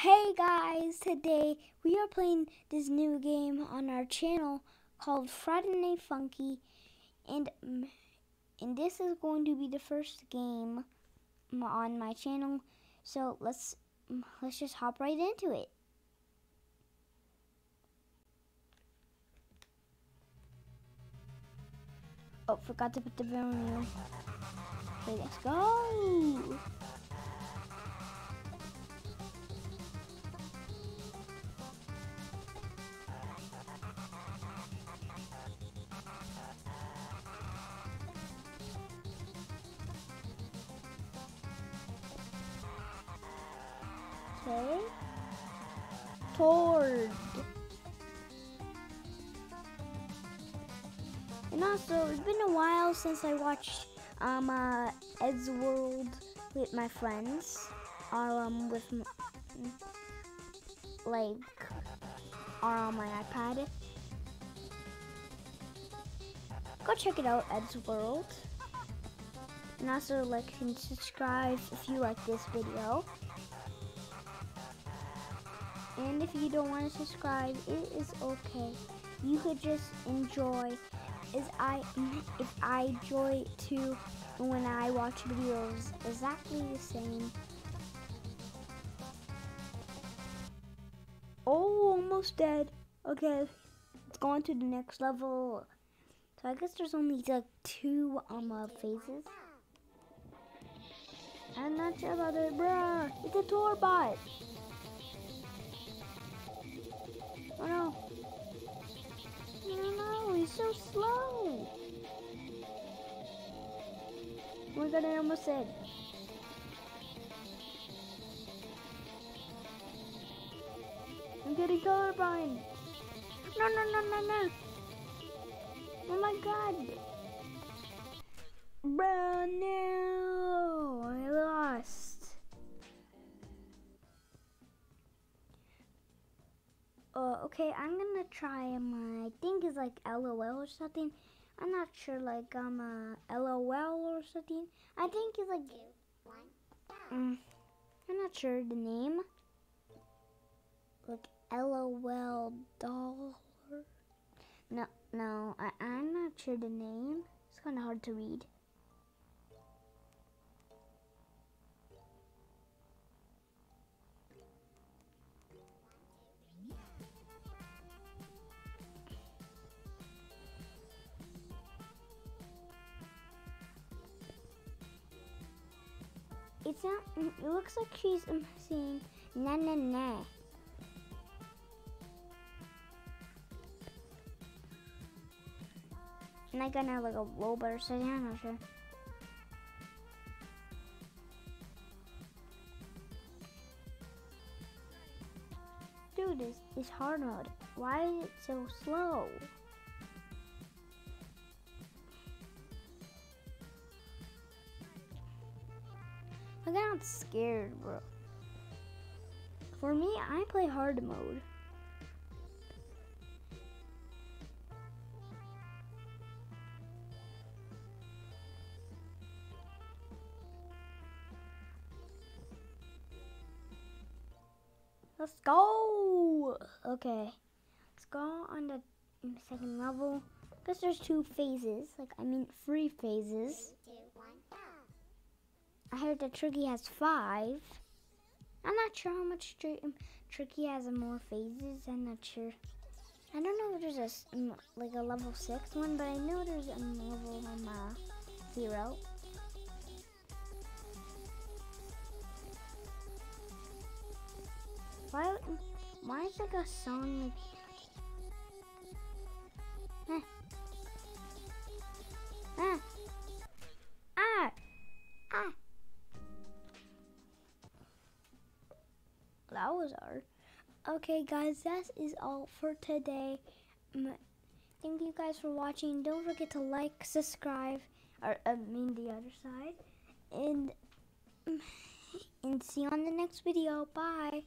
Hey guys, today we are playing this new game on our channel called Friday Night Funkin and and this is going to be the first game on my channel. So let's let's just hop right into it. Oh, forgot to put the video. Okay, let's go. Okay. Tord. And also, it's been a while since I watched um, uh, Eddsworld with my friends, um, with like, or on my iPad. Go check it out, Ed's World. And also like and subscribe if you like this video. And if you don't want to subscribe, it is okay. You could just enjoy as I if I enjoy too when I watch videos exactly the same. Oh, almost dead. Okay, let's go on to the next level. So I guess there's only like two um uh, phases. I'm not sure about it, bruh. It's a Tordbot. My god, I almost said. I'm getting colorblind. No, no, no, no, no. Oh my god. Bro, no. I lost. Uh, okay, I'm gonna try my, I think it's like LOL or something. I'm not sure, like, I'm um, uh, LOL or something. I think it's like, um, I'm not sure the name. Like, LOL dollar. No, no, I, I'm not sure the name. It's kind of hard to read. It's not. It looks like she's um, saying na na na. And I got now like a robot or something. I'm not sure. Dude, this is hard mode. Why is it so slow? I got scared, bro. For me, I play hard mode. Let's go! Okay, let's go on the second level. Because there's two phases, like, I mean, three phases. I heard that Tricky has five. I'm not sure how much um, Tricky has more phases. I'm not sure. I don't know if there's a um, like a level six one, but I know there's a level um, uh, zero. Why? Why is like a song like? That was hard. Okay, guys, that is all for today. Thank you guys for watching. Don't forget to like, subscribe, or I mean the other side, and and see you on the next video. Bye.